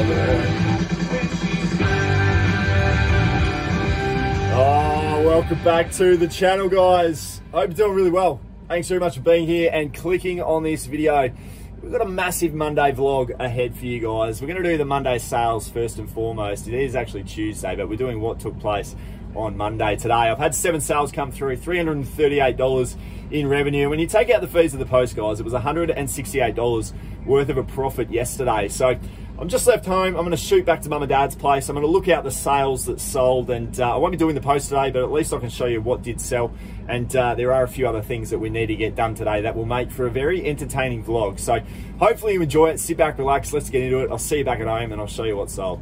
Oh, welcome back to the channel, guys. I hope you're doing really well. Thanks very much for being here and clicking on this video. We've got a massive Monday vlog ahead for you guys. We're going to do the Monday sales first and foremost. It is actually Tuesday, but we're doing what took place on Monday today. I've had seven sales come through, $338 in revenue. When you take out the fees of the post, guys, it was $168 worth of a profit yesterday. So I'm just left home. I'm going to shoot back to mum and dad's place. I'm going to look out the sales that sold, and uh, I won't be doing the post today, but at least I can show you what did sell. And uh, there are a few other things that we need to get done today that will make for a very entertaining vlog. So hopefully you enjoy it. Sit back, relax. Let's get into it. I'll see you back at home, and I'll show you what sold.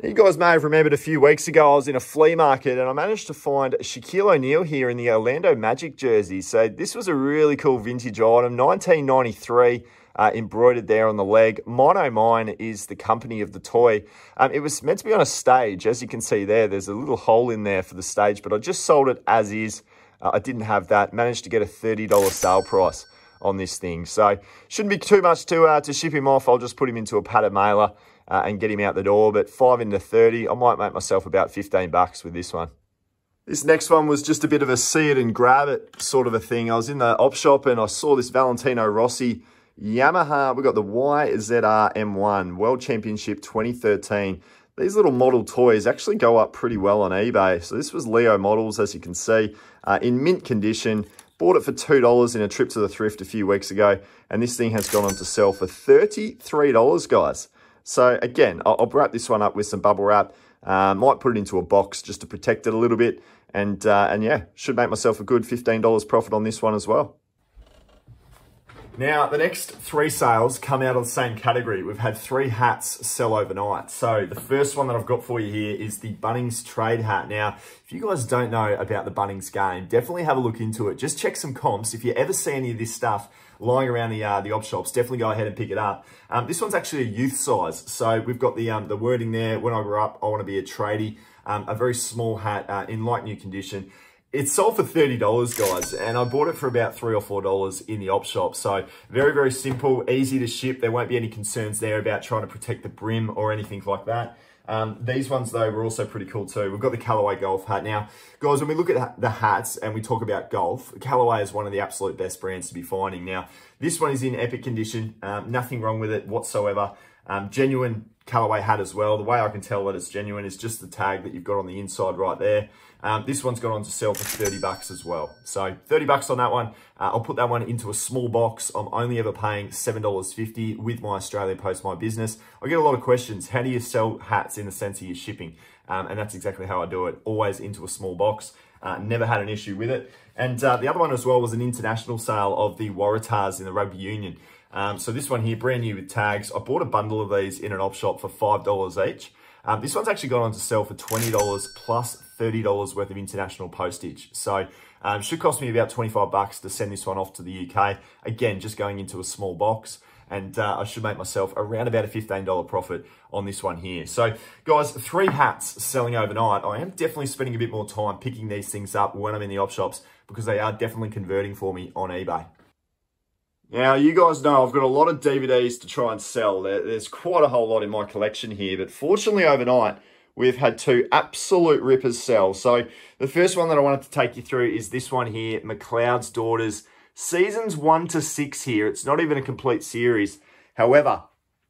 You guys may have remembered a few weeks ago I was in a flea market and I managed to find Shaquille O'Neal here in the Orlando Magic jersey. So this was a really cool vintage item, 1993 uh, embroidered there on the leg. Mono Mine is the company of the toy. Um, it was meant to be on a stage. As you can see there, there's a little hole in there for the stage, but I just sold it as is. Uh, I didn't have that. Managed to get a $30 sale price on this thing. So shouldn't be too much to, uh, to ship him off. I'll just put him into a padded mailer uh, and get him out the door. But five into 30, I might make myself about 15 bucks with this one. This next one was just a bit of a see it and grab it sort of a thing. I was in the op shop and I saw this Valentino Rossi Yamaha, we've got the YZR M1 World Championship 2013. These little model toys actually go up pretty well on eBay. So this was Leo Models, as you can see, uh, in mint condition. Bought it for $2 in a trip to the thrift a few weeks ago. And this thing has gone on to sell for $33, guys. So again, I'll, I'll wrap this one up with some bubble wrap. Uh, might put it into a box just to protect it a little bit. And, uh, and yeah, should make myself a good $15 profit on this one as well. Now, the next three sales come out of the same category. We've had three hats sell overnight. So the first one that I've got for you here is the Bunnings trade hat. Now, if you guys don't know about the Bunnings game, definitely have a look into it. Just check some comps. If you ever see any of this stuff lying around the uh, the op shops, definitely go ahead and pick it up. Um, this one's actually a youth size. So we've got the um, the wording there, when I grow up, I want to be a tradie. Um, a very small hat uh, in light new condition. It sold for $30, guys, and I bought it for about 3 or $4 in the op shop. So very, very simple, easy to ship. There won't be any concerns there about trying to protect the brim or anything like that. Um, these ones, though, were also pretty cool, too. We've got the Callaway Golf hat. Now, guys, when we look at the hats and we talk about golf, Callaway is one of the absolute best brands to be finding. Now, this one is in epic condition. Um, nothing wrong with it whatsoever. Um, genuine Callaway hat as well. The way I can tell that it's genuine is just the tag that you've got on the inside right there. Um, this one's gone on to sell for 30 bucks as well. So 30 bucks on that one. Uh, I'll put that one into a small box. I'm only ever paying $7.50 with my Australia Post My Business. I get a lot of questions. How do you sell hats in the sense of your shipping? Um, and that's exactly how I do it. Always into a small box. Uh, never had an issue with it. And uh, the other one as well was an international sale of the Waratahs in the rugby union. Um, so this one here, brand new with tags. I bought a bundle of these in an op shop for $5 each. Um, this one's actually gone on to sell for $20 plus $30 worth of international postage. So um, should cost me about 25 bucks to send this one off to the UK. Again, just going into a small box and uh, I should make myself around about a $15 profit on this one here. So guys, three hats selling overnight. I am definitely spending a bit more time picking these things up when I'm in the op shops because they are definitely converting for me on eBay. Now, you guys know I've got a lot of DVDs to try and sell. There's quite a whole lot in my collection here, but fortunately overnight, we've had two absolute rippers sell. So the first one that I wanted to take you through is this one here, McLeod's Daughters. Seasons one to six here. It's not even a complete series. However,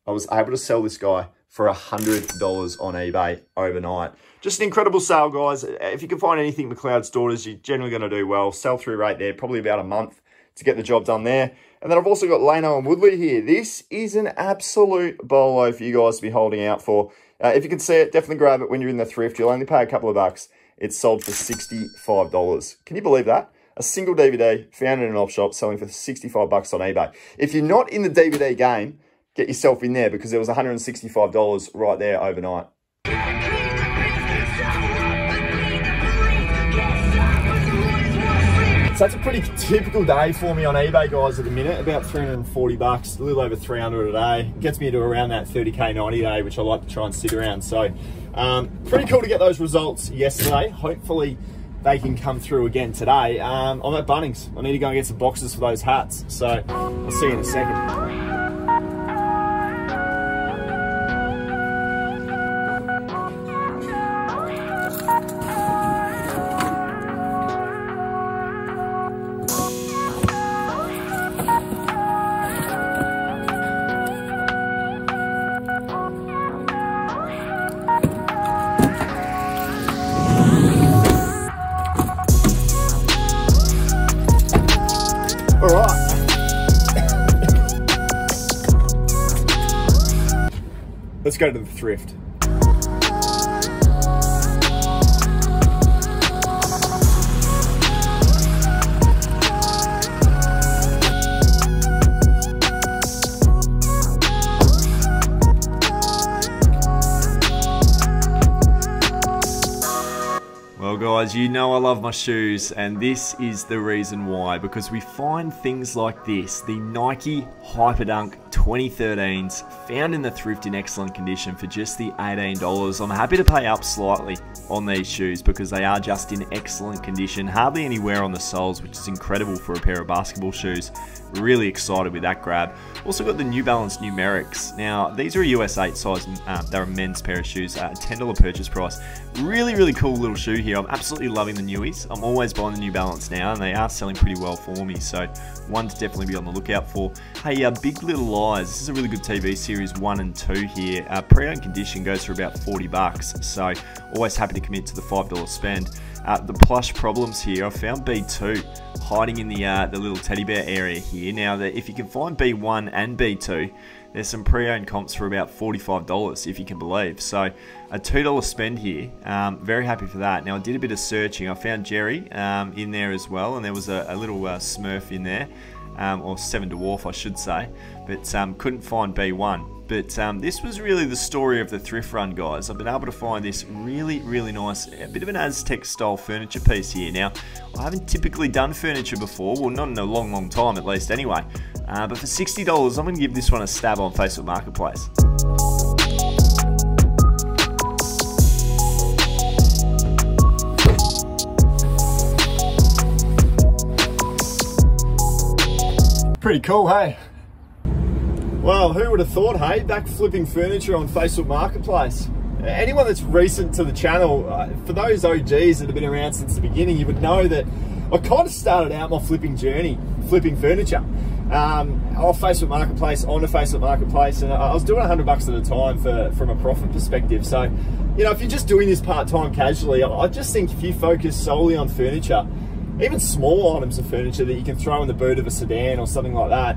I was able to sell this guy for $100 on eBay overnight. Just an incredible sale, guys. If you can find anything McLeod's Daughters, you're generally going to do well. Sell-through rate there, probably about a month to get the job done there. And then I've also got Lano and Woodley here. This is an absolute bolo for you guys to be holding out for. Uh, if you can see it, definitely grab it when you're in the thrift. You'll only pay a couple of bucks. It's sold for $65. Can you believe that? A single DVD found in an op shop selling for 65 bucks on eBay. If you're not in the DVD game, get yourself in there because there was $165 right there overnight. So that's a pretty typical day for me on eBay, guys, at the minute. About 340 bucks, a little over 300 a day. Gets me to around that 30K 90 day, which I like to try and sit around. So um, pretty cool to get those results yesterday. Hopefully they can come through again today. Um, I'm at Bunnings. I need to go and get some boxes for those hats. So I'll see you in a second. Let's go to the thrift. Well guys, you know I love my shoes and this is the reason why because we find things like this, the Nike Hyperdunk 2013s found in the thrift in excellent condition for just the $18. I'm happy to pay up slightly on these shoes because they are just in excellent condition, hardly any wear on the soles which is incredible for a pair of basketball shoes. Really excited with that grab. Also got the New Balance Numerics. Now these are a US 8 size, uh, they're a men's pair of shoes, uh, $10 purchase price. Really really cool little shoe here. I'm absolutely loving the newies. I'm always buying the New Balance now, and they are selling pretty well for me. So one to definitely be on the lookout for. Hey, Big Little Lies. This is a really good TV series, one and two here. Uh, Pre-owned condition goes for about 40 bucks. So always happy to commit to the $5 spend. Uh, the plush problems here, I found B2 hiding in the uh, the little teddy bear area here. Now, that if you can find B1 and B2, there's some pre-owned comps for about $45 if you can believe. So a $2 spend here. Um, very happy for that. Now I did a bit of searching. I found Jerry um, in there as well and there was a, a little uh, Smurf in there. Um, or Seven Dwarf I should say, but um, couldn't find B1. But um, this was really the story of the thrift run, guys. I've been able to find this really, really nice, a bit of an Aztec style furniture piece here. Now, I haven't typically done furniture before, well, not in a long, long time at least anyway. Uh, but for $60, I'm going to give this one a stab on Facebook Marketplace. Pretty cool, hey? Well, who would have thought, hey? Back flipping furniture on Facebook Marketplace. Anyone that's recent to the channel, uh, for those OGs that have been around since the beginning, you would know that I kind of started out my flipping journey, flipping furniture. Um, off Facebook Marketplace, onto Facebook Marketplace, and I was doing 100 bucks at a time for from a profit perspective. So, you know, if you're just doing this part-time casually, I just think if you focus solely on furniture, even small items of furniture that you can throw in the boot of a sedan or something like that,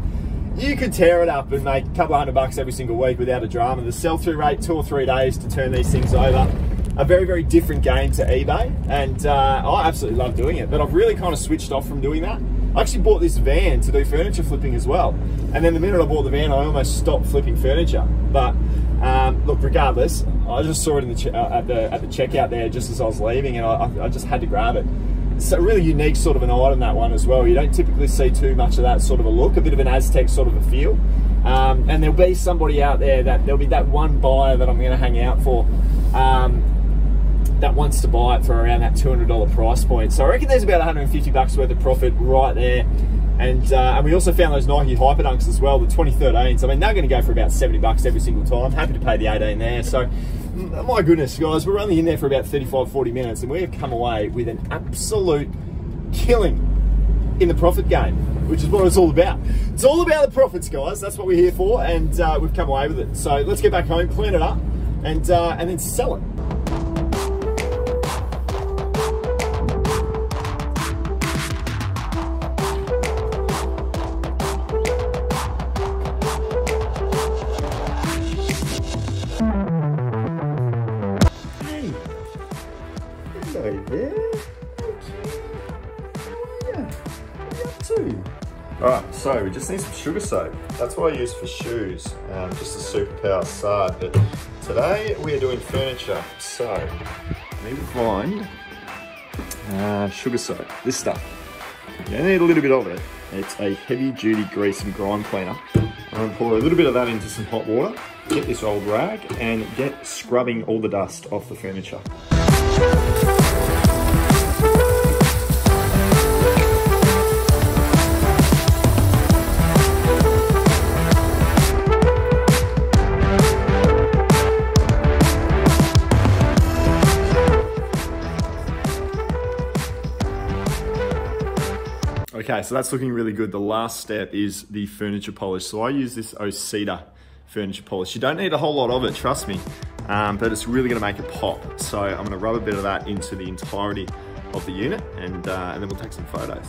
you could tear it up and make a couple hundred bucks every single week without a drama. The sell-through rate, two or three days to turn these things over. A very, very different game to eBay, and uh, I absolutely love doing it, but I've really kind of switched off from doing that. I actually bought this van to do furniture flipping as well. And then the minute I bought the van, I almost stopped flipping furniture. But um, look, regardless, I just saw it in the uh, at the at the checkout there just as I was leaving, and I, I just had to grab it it's a really unique sort of an item that one as well. You don't typically see too much of that sort of a look, a bit of an Aztec sort of a feel. Um, and there'll be somebody out there that there'll be that one buyer that I'm going to hang out for um, that wants to buy it for around that $200 price point. So I reckon there's about 150 bucks worth of profit right there. And, uh, and we also found those Nike Hyperdunks as well, the 2013s. I mean, they're going to go for about 70 bucks every single time. Happy to pay the 18 there. So my goodness, guys, we're only in there for about 35, 40 minutes, and we have come away with an absolute killing in the profit game, which is what it's all about. It's all about the profits, guys. That's what we're here for, and uh, we've come away with it. So let's get back home, clean it up, and uh, and then sell it. Alright, so we just need some sugar soap. That's what I use for shoes, um, just a superpower side. But today we are doing furniture, so I need to find uh, sugar soap, this stuff. You need a little bit of it. It's a heavy duty grease and grime cleaner. I'm gonna pour a little bit of that into some hot water, get this old rag and get scrubbing all the dust off the furniture. Okay, so that's looking really good. The last step is the furniture polish. So I use this O'Cedar furniture polish. You don't need a whole lot of it, trust me, um, but it's really gonna make it pop. So I'm gonna rub a bit of that into the entirety of the unit and, uh, and then we'll take some photos.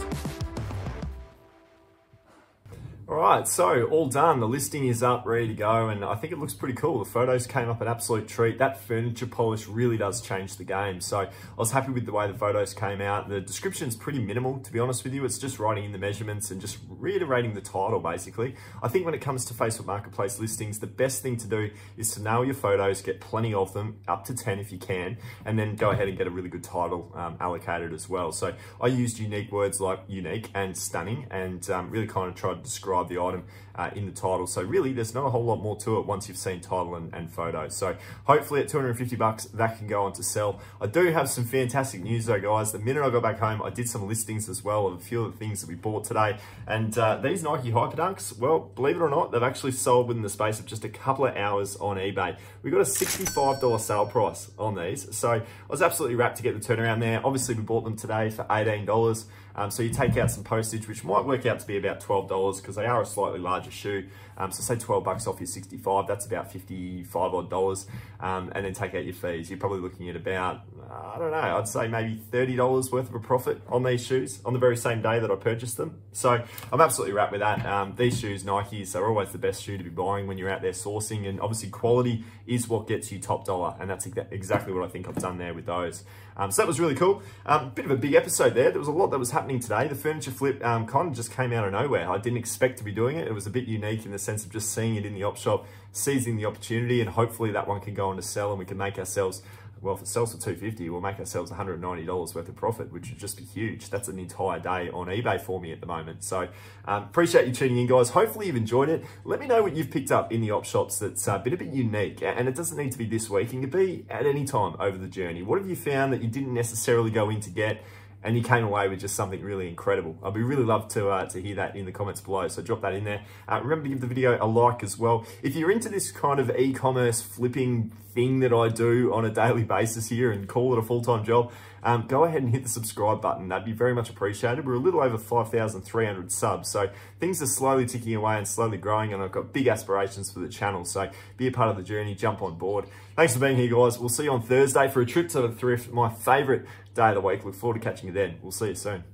All right, so all done. The listing is up, ready to go, and I think it looks pretty cool. The photos came up an absolute treat. That furniture polish really does change the game. So I was happy with the way the photos came out. The description's pretty minimal, to be honest with you. It's just writing in the measurements and just reiterating the title, basically. I think when it comes to Facebook Marketplace listings, the best thing to do is to nail your photos, get plenty of them, up to 10 if you can, and then go ahead and get a really good title um, allocated as well. So I used unique words like unique and stunning and um, really kind of tried to describe the item uh, in the title. So really, there's not a whole lot more to it once you've seen title and, and photos. So hopefully at 250 bucks, that can go on to sell. I do have some fantastic news though, guys. The minute I got back home, I did some listings as well of a few of the things that we bought today. And uh, these Nike Hyperdunks, well, believe it or not, they've actually sold within the space of just a couple of hours on eBay. We got a $65 sale price on these. So I was absolutely wrapped to get the turnaround there. Obviously, we bought them today for $18. Um, so you take out some postage, which might work out to be about $12 because they are a slightly larger shoe. Um, so say 12 bucks off your 65, that's about 55 odd dollars. Um, and then take out your fees. You're probably looking at about, I don't know, I'd say maybe $30 worth of a profit on these shoes on the very same day that I purchased them. So I'm absolutely wrapped with that. Um, these shoes, Nikes, are always the best shoe to be buying when you're out there sourcing. And obviously quality is what gets you top dollar. And that's exactly what I think I've done there with those. Um, so that was really cool. Um, bit of a big episode there. There was a lot that was happening today. The furniture flip um, kind of just came out of nowhere. I didn't expect to be doing it. It was a bit unique in the sense of just seeing it in the op shop, seizing the opportunity, and hopefully that one can go on to sell and we can make ourselves well, if it sells for 250 we'll make ourselves $190 worth of profit, which would just be huge. That's an entire day on eBay for me at the moment. So um, appreciate you tuning in, guys. Hopefully you've enjoyed it. Let me know what you've picked up in the op shops that's uh, been a bit unique. And it doesn't need to be this week. It can be at any time over the journey. What have you found that you didn't necessarily go in to get? And you came away with just something really incredible. I'd be really love to uh, to hear that in the comments below, so drop that in there. Uh, remember to give the video a like as well. If you're into this kind of e-commerce flipping thing that I do on a daily basis here and call it a full-time job, um, go ahead and hit the subscribe button. That'd be very much appreciated. We're a little over 5,300 subs, so things are slowly ticking away and slowly growing, and I've got big aspirations for the channel, so be a part of the journey, jump on board. Thanks for being here, guys. We'll see you on Thursday for a trip to the thrift, my favorite day of the week. Look forward to catching you then. We'll see you soon.